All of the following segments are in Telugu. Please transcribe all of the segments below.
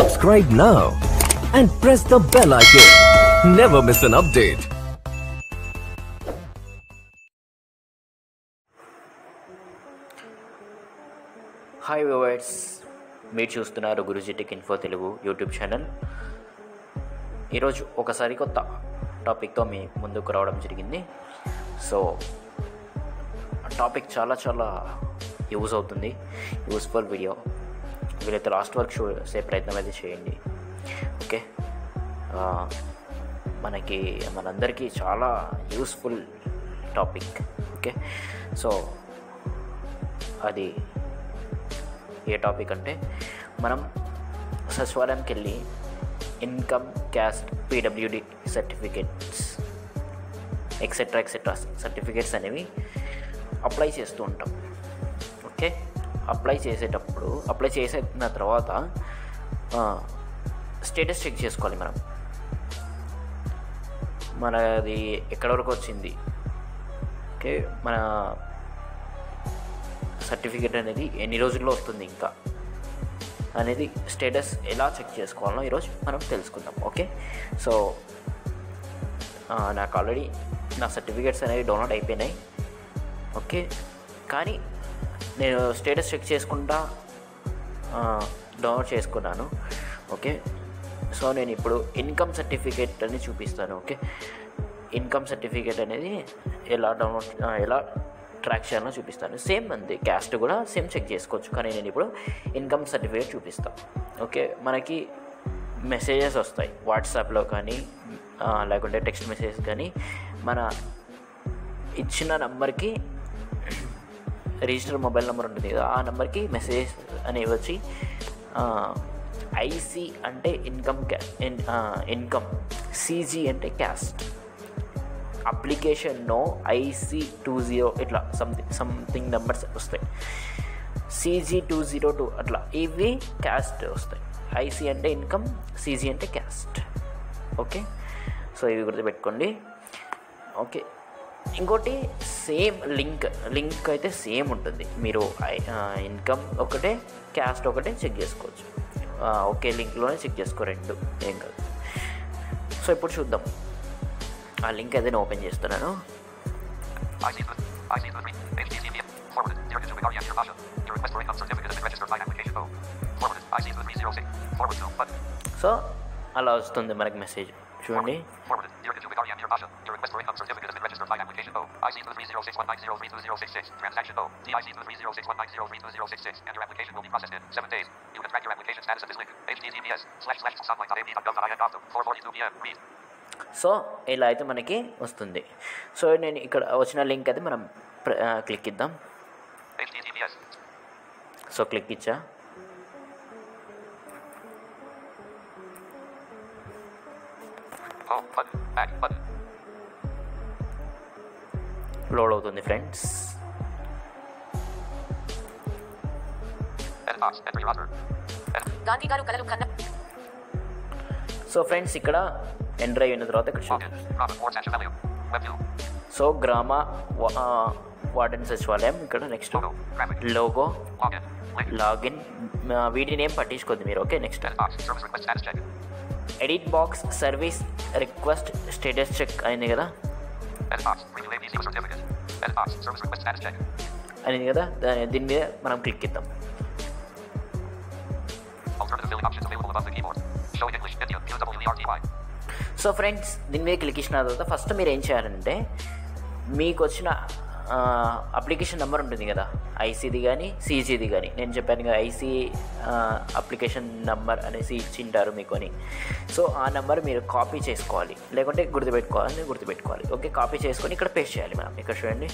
Subscribe now and press the bell icon. Never miss an update. Hi viewers మీరు చూస్తున్నారు Guruji tech info Telugu YouTube channel ఈరోజు ఒకసారి కొత్త టాపిక్తో మీ ముందుకు రావడం జరిగింది సో టాపిక్ చాలా చాలా యూజ్ అవుతుంది యూస్ఫుల్ వీడియో వీలైతే లాస్ట్ వరకు చూసే ప్రయత్నం అయితే చేయండి. ఓకే? మనకి మనందరికీ చాలా యూస్ఫుల్ టాపిక్ ఓకే? సో అది ఏ టాపిక్ అంటే మనం సచివాలయంకి వెళ్ళి income caste PWD certificates etcetera etcetera certificates అనేవి అప్లై చేస్తూ ఉంటాం. ఓకే? అప్లై చేసేటప్పుడు అప్లై చేసిన తర్వాత స్టేటస్ చెక్ చేసుకోవాలి మనం. మనది ఎక్కడి వరకు వచ్చింది? ఓకే మన సర్టిఫికేట్ అనేది ఎన్ని రోజుల్లో వస్తుంది ఇంకా? అనేది స్టేటస్ ఎలా చెక్ చేసుకోవాలో ఈరోజు మనం తెలుసుకుందాం ఓకే? సో నాకు ఆల్రెడీ నా సర్టిఫికేట్స్ అనేవి డౌన్లోడ్ అయిపోయినాయి ఓకే? కానీ నేను స్టేటస్ చెక్ చేసుకుంటా డౌన్లోడ్ చేసుకున్నాను ఓకే సో నేను ఇప్పుడు ఇన్కమ్ సర్టిఫికేట్ అని చూపిస్తాను ఓకే ఇన్కమ్ సర్టిఫికేట్ అనేది ఎలా డౌన్లోడ్ ఎలా ట్రాక్ చేయాలో చూపిస్తాను. సేమ్ అంది క్యాస్ట్ కూడా సేమ్ చెక్ చేసుకోవచ్చు కానీ నేను ఇప్పుడు ఇన్కమ్ సర్టిఫికేట్ చూపిస్తాను ఓకే మనకి మెసేజెస్ వస్తాయి వాట్సాప్లో కానీ లేకుంటే టెక్స్ట్ మెసేజ్ కానీ మన ఇచ్చిన నెంబర్కి రిజిస్టర్ మొబైల్ నెంబర్ ఉంటుంది కదా ఆ నెంబర్కి మెసేజ్ అనేవి వచ్చి ఐసి అంటే ఇన్కమ్ క్యా ఇన్కమ్ సీజీ అంటే caste application no IC two zero ఇట్లా సంథింగ్ సంథింగ్ నెంబర్స్ వస్తాయి సీజీ టూ జీరో టూ అట్లా ఇవి క్యాస్ట్ వస్తాయి ఐసీ అంటే ఇన్కమ్ సీజీ అంటే క్యాస్ట్ ఓకే? సో ఇవి గుర్తుపెట్టుకోండి ఓకే? ఇంకోటి సేమ్ లింక్ లింక్ అయితే సేమ్ ఉంటుంది. మీరు ఇన్కమ్ ఒకటే క్యాస్ట్ ఒకటే చెక్ చేసుకోవచ్చు. ఒకే లింక్లోనే చెక్ చేసుకో రెండు ఏం కాదు. సో ఇప్పుడు చూద్దాం. ఆ లింక్ అయితే నేను ఓపెన్ చేస్తున్నాను. సో అలా వస్తుంది మనకి మెసేజ్. చూడండి. Pasha. Your request for income certificate has been registered by application O. I see the 30619032066, transaction O. DIC the 30619032066, and your application will be processed in seven days. You can track your application status at this link, https, slash slash sunlight.ab.gov.in, 442 p.m., read. So ఇలా అయితే మనకి వస్తుంది సో నేను ఇక్కడ వచ్చిన లింక్ అయితే మనం ప్ర- ఆ, క్లిక్ ఇద్దాం https, సో క్లిక్ ఇచ్చా home, button, లోడ్ అవుతుంది ఫ్రెండ్స్ సో ఫ్రెండ్స్ ఇక్కడ ఎంటర్ అయిన తర్వాత ఇక్కడ సో గ్రామ వార్డెన్ సచివాలయం ఇక్కడ నెక్స్ట్ లోగో లాగిన్ వీటిని ఏం పట్టించుకోద్ది మీరు okay next. Edit box service request status check అయింది కదా? అని కదా? దాని దీని మీద మనం క్లిక్ ఇద్దాం సో ఫ్రెండ్స్ దీని మీద క్లిక్ ఇచ్చిన తర్వాత ఫస్ట్ మీరు ఏం చేయాలంటే మీకు వచ్చిన అప్లికేషన్ నెంబర్ ఉంటుంది కదా? ఐసీది కానీ సీజీది కానీ నేను చెప్పాను కదా ఐసీ అప్లికేషన్ నెంబర్ అనేసి ఇచ్చింటారు మీకు అని సో ఆ నెంబర్ మీరు కాపీ చేసుకోవాలి లేకుంటే గుర్తుపెట్టుకోవాలని గుర్తుపెట్టుకోవాలి ఓకే కాపీ చేసుకొని ఇక్కడ పేస్ట్ చేయాలి మనం ఇక్కడ చూడండి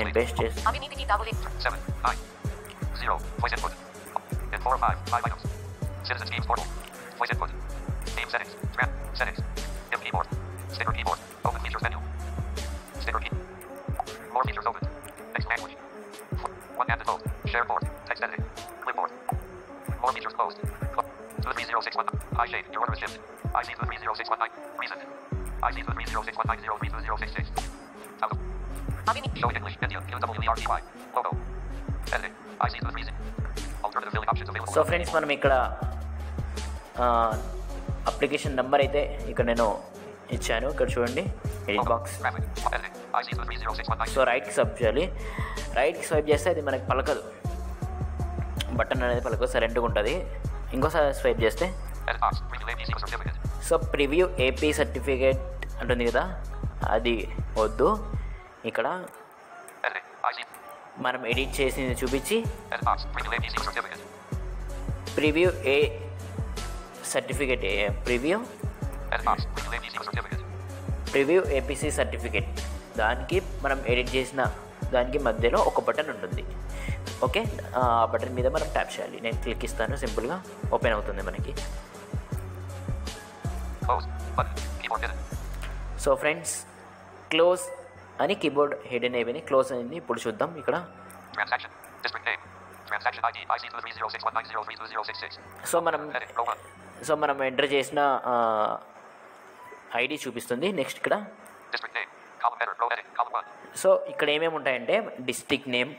నేను. పేస్ట్ చేసి అవినీతికి తావులే 7, 9, 0. Voice input. In 4 or 5, 5 items. Citizens Games Portal. Voice input. Game settings. Tran. Settings. Dim keyboard. Sticker keyboard. I shade. Your order is shipped. I see 23061. Reason. I see 23061903266. Out. అవినీతి Show in English, India, UWERTY. Logo. Editing. I see the reason. Alternative filling options available. So friends మనం ఇక్కడ అప్లికేషన్ నెంబర్ అయితే ఇక్కడ నేను ఇచ్చాను ఇక్కడ చూడండి ఎడిట్ బాక్స్ 30619. సో రైట్కి స్వైప్ చేయాలి రైట్కి స్వైప్ చేస్తే అది మనకి పలకదు బటన్ అనేది పలకదు సైలెంట్గా ఉంటుంది ఇంకోసారి స్వైప్ చేస్తే సో ప్రివ్యూ ఏపీ సర్టిఫికేట్ అంటుంది కదా అది వద్దు. ఇక్కడ. మనం ఎడిట్ చేసింది చూపించి. ప్రివ్యూ ఏ certificate preview. Preview APC certificate దానికి మనం ఎడిట్ చేసిన దానికి మధ్యలో ఒక బటన్ ఉంటుంది. ఓకే ఆ బటన్ మీద మనం ట్యాప్ చేయాలి. నేను క్లిక్ ఇస్తాను సింపుల్గా ఓపెన్ అవుతుంది మనకి. సో ఫ్రెండ్స్ క్లోజ్ అని కీబోర్డ్ హిడెన్ అయిపోయి క్లోజ్ అయింది ఇప్పుడు చూద్దాం ఇక్కడ. సో మనం సో మనం ఎంటర్ చేసిన ఐడి చూపిస్తుంది నెక్స్ట్ ఇక్కడ. సో ఇక్కడ ఏమేమి ఉంటాయంటే district name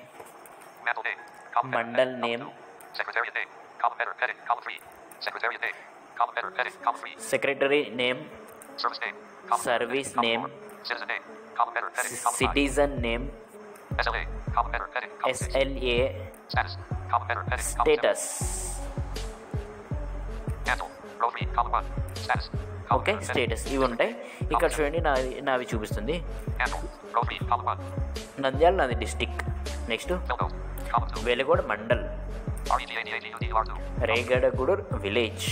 mandal name Column header. Mandal Edit. name. Column 2. Secretariat name. Column header. Edit. Column 3. Secretariat name. Column header. Edit. Column 3. Secretary name. Column 5. Citizen name SLA. Column header. Edit. Column 6. SLA Status. Column header. Edit. Column 7. Status Cancel. Row 3. Column 1. Status. Column okay. Status ఇవి ఉంటాయి ఇక్కడ చూడండి నాది నావి చూపిస్తుంది Cancel. Row 3. Column 1. నంద్యాల నాది district next Tildo. Column 2. Velugodu mandal REGADAGUDR2. Regadagudur village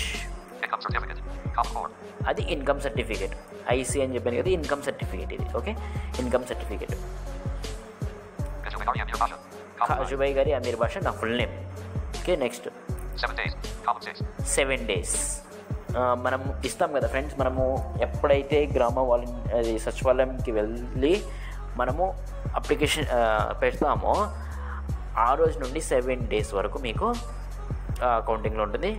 Income certificate. Column 4. అది ఇన్కమ్ సర్టిఫికేట్ ఐసీ అని చెప్పాను కదా ఇన్కమ్ సర్టిఫికేట్ ఇది okay income certificate Kajubikari Amir Pasha. Column 5. Kajubai gari Amir Basha నా full name okay next 7 days. Column 6. Seven days మనం ఇస్తాం కదా ఫ్రెండ్స్ మనము ఎప్పుడైతే గ్రామ వాలంటీ అది సచివాలయంకి వెళ్ళి మనము అప్లికేషన్ పెడతామో ఆ రోజు నుండి సెవెన్ డేస్ వరకు మీకు కౌంటింగ్లో ఉంటుంది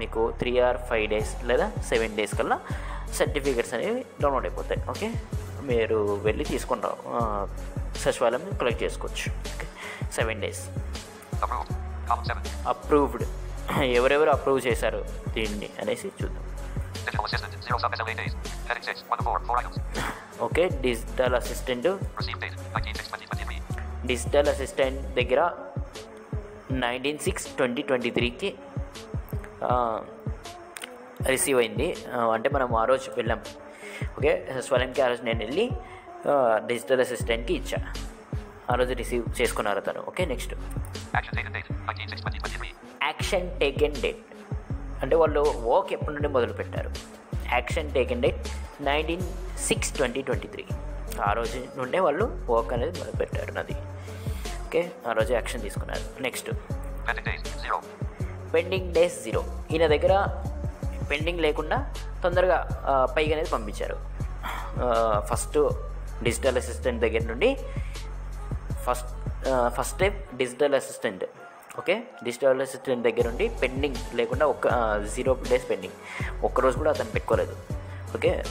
మీకు త్రీ ఆర్ ఫైవ్ డేస్ లేదా సెవెన్ డేస్ కల్లా సర్టిఫికేట్స్ అనేవి డౌన్లోడ్ అయిపోతాయి ఓకే మీరు వెళ్ళి తీసుకుంటాం సచివాలయం కలెక్ట్ చేసుకోవచ్చు okay seven days Approved. Column 7. Approved ఎవరెవరు అప్రూవ్ చేశారు దీన్ని అనేసి చూద్దాం Digital assistant. 0 sub SLA days. Heading 6. 1 to 4. 4 items. Okay digital assistant Receive date. 19 6 2023. Digital assistant దగ్గర నైన్టీన్ సిక్స్ ట్వంటీ ట్వంటీ త్రీకి రిసీవ్ అయింది. అంటే మనం ఆ రోజు వెళ్ళాం. ఓకే? స్వలంకి ఆ రోజు నేను వెళ్ళి డిజిటల్ అసిస్టెంట్కి ఇచ్చా. ఆ రోజు రిసీవ్ చేసుకున్నారు అతను. Okay? Next Action taken date. 19 6 2023. Action taken date అంటే వాళ్ళు వర్క్ ఎప్పటి నుండి మొదలు పెట్టారు? Action taken date nineteen six twenty twenty three. ఆ రోజు నుండే వాళ్ళు వర్క్ అనేది మొదలు పెట్టారు నాది. ఓకే. ఆ రోజు యాక్షన్ తీసుకున్నారు. Next Pending days. 0. Pending days zero ఈయన దగ్గర పెండింగ్ లేకుండా తొందరగా పైగా అనేది పంపించారు. ఫస్ట్ డిజిటల్ అసిస్టెంట్ దగ్గర నుండి first first step digital assistant okay digital assistant దగ్గర నుండి పెండింగ్ లేకుండా ఒక జీరో డేస్ పెండింగ్ ఒక్కరోజు కూడా అతను పెట్టుకోలేదు. ఓకే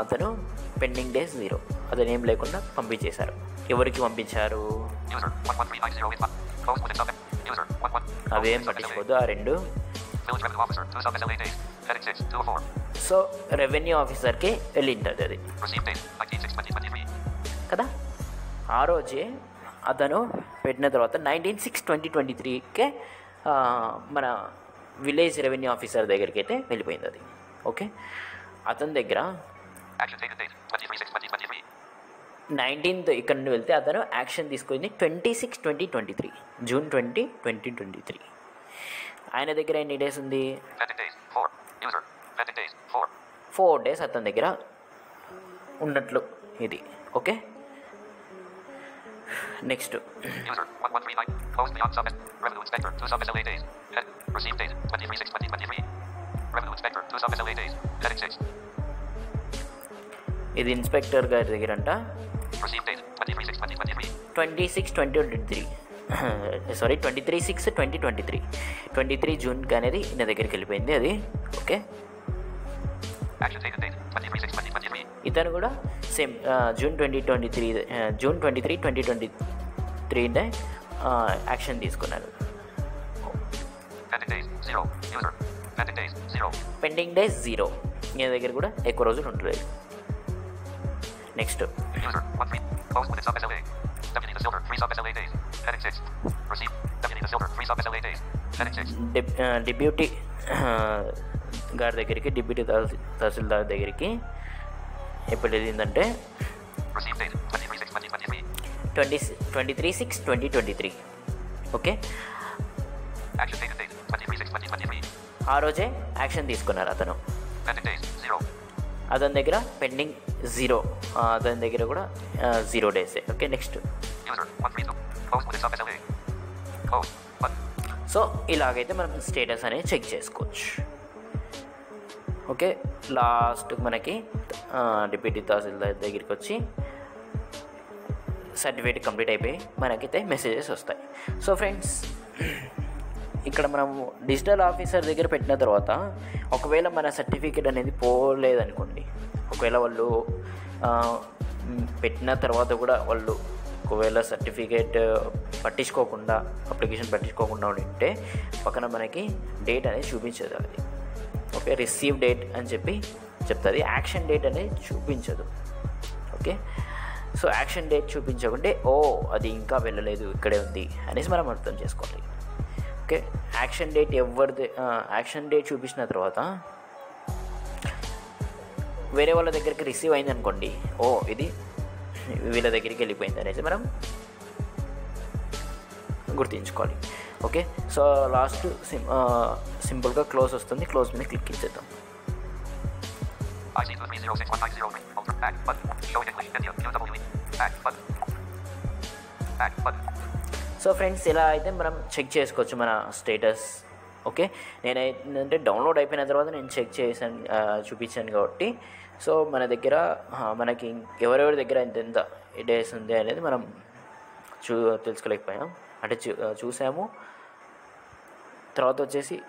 అతను పెండింగ్ డేస్ జీరో అతను ఏం లేకుండా పంపించేశారు. ఎవరికి పంపించారు? User 11390 is not. Closed with sub. User 11. అవేం పట్టించుకోవద్దు ఆ రెండు Village revenue officer. 2 sub SLA days. Heading 6. 2 of 4. So revenue ఆఫీసర్కి వెళ్ళి ఉంటుంది అది Receive date. 19 6 2023. కదా ఆ రోజే అతను పెట్టిన తర్వాత నైన్టీన్ సిక్స్ ట్వంటీ ట్వంటీ త్రీకే మన విలేజ్ రెవెన్యూ ఆఫీసర్ దగ్గరికి అయితే వెళ్ళిపోయింది అది ఓకే అతని దగ్గర నైన్టీన్త్ ఇక్కడ నుండి వెళ్తే అతను యాక్షన్ తీసుకుంది twenty six twenty twenty three. June twenty twenty twenty three. ఆయన దగ్గర ఎన్ని డేస్ ఉంది? ఫోర్. డేస్ అతని దగ్గర ఉన్నట్లు ఇది. ఓకే? నెక్స్ట్. ఇది ఇన్స్పెక్టర్ గారి దగ్గర అంట Receive date. 23 6 2023. Twenty six twenty twenty three sorry twenty three six twenty twenty three twenty three జూన్కి అనేది ఈయన దగ్గరికి వెళ్ళిపోయింది అది ఓకే Action taken date. 23 6 2023. ఇతను కూడా same June twenty twenty three June twenty three twenty twenty త్రీనే action తీసుకున్నారు Pending days. 0. User. Pending days. Zero. Pending days zero మీ దగ్గర కూడా ఎక్కువ రోజులు ఉండలేదు నెక్స్ట్. డిప్యూటీ గారి దగ్గరికి డిప్యూటీ తహసీ- తహసీల్దార్ దగ్గరికి ఎప్పుడు వెళ్ళిందంటే Receive date. 23 6 2023. Twenty twenty three six twenty twenty three okay Action date date. 23 6 2023. ఆ రోజే యాక్షన్ తీసుకున్నారు అతను. అతని దగ్గర పెండింగ్ జీరో దాని దగ్గర కూడా జీరో డేసే ఓకే నెక్స్ట్ సో ఇలాగైతే మనం స్టేటస్ అనేది చెక్ చేసుకోవచ్చు. ఓకే లాస్ట్ మనకి డిప్యూటీ తహసీల్దార్ దగ్గరికి వచ్చి సర్టిఫికేట్ కంప్లీట్ అయిపోయి మనకైతే మెసేజెస్ వస్తాయి. సో ఫ్రెండ్స్ ఇక్కడ మనము డిజిటల్ ఆఫీసర్ దగ్గర పెట్టిన తర్వాత ఒకవేళ మన సర్టిఫికేట్ అనేది పోలేదనుకోండి ఒకవేళ వాళ్ళు పెట్టిన తర్వాత కూడా వాళ్ళు ఒకవేళ సర్టిఫికేట్ పట్టించుకోకుండా అప్లికేషన్ పట్టించుకోకుండా ఉంటే పక్కన మనకి డేట్ అనేది చూపించదు. అది ఓకే రిసీవ్ డేట్ అని చెప్పి చెప్తుంది. యాక్షన్ డేట్ అనేది చూపించదు. ఓకే? సో యాక్షన్ డేట్ చూపించకుంటే ఓ అది ఇంకా వెళ్ళలేదు ఇక్కడే ఉంది అనేసి మనం అర్థం చేసుకోవాలి. ఓకే? యాక్షన్ డేట్ ఎవరిది యాక్షన్ డేట్ చూపించిన తర్వాత వేరే వాళ్ళ దగ్గరికి రిసీవ్ అయింది అనుకోండి. ఓ ఇది వీళ్ళ దగ్గరికి వెళ్ళిపోయింది అనేసి మనం గుర్తుంచుకోవాలి. ఓకే సో లాస్ట్ సిం సింపుల్గా క్లోజ్ వస్తుంది. క్లోజ్ మీద క్లిక్ ఇచ్చేద్దాం సో ఫ్రెండ్స్ ఇలా అయితే మనం చెక్ చేసుకోవచ్చు మన స్టేటస్ ఓకే నేనైతే డౌన్లోడ్ అయిపోయిన తర్వాత నేను చెక్ చేశాను చూపించాను కాబట్టి సో మన దగ్గర మనకి ఎవరెవరి దగ్గర ఎంత ఎంత డేస్ ఉంది అనేది మనం చూ తెలుసుకోలేకపోయాం. అంటే చూ చూసాము. తర్వాత వచ్చేసి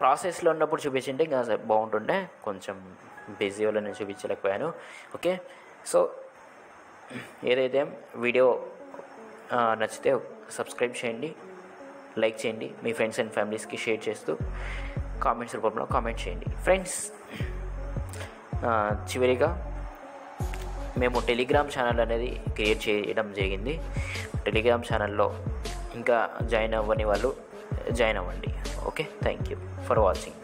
ప్రాసెస్లో ఉన్నప్పుడు చూపించింటే ఇంకా బాగుంటుండే. కొంచెం బిజీ వల్ల నేను చూపించలేకపోయాను. ఓకే? సో ఏదైతే వీడియో నచ్చితే సబ్స్క్రైబ్ చేయండి. లైక్ చేయండి. మీ ఫ్రెండ్స్ అండ్ ఫ్యామిలీస్కి షేర్ చేస్తూ కామెంట్స్ రూపంలో కామెంట్ చేయండి. ఫ్రెండ్స్ చివరిగా మేము టెలిగ్రామ్ ఛానల్ అనేది క్రియేట్ చేయడం జరిగింది. టెలిగ్రామ్ ఛానల్లో ఇంకా జాయిన్ అవ్వని వాళ్ళు జాయిన్ అవ్వండి. Okay? Thank you for watching.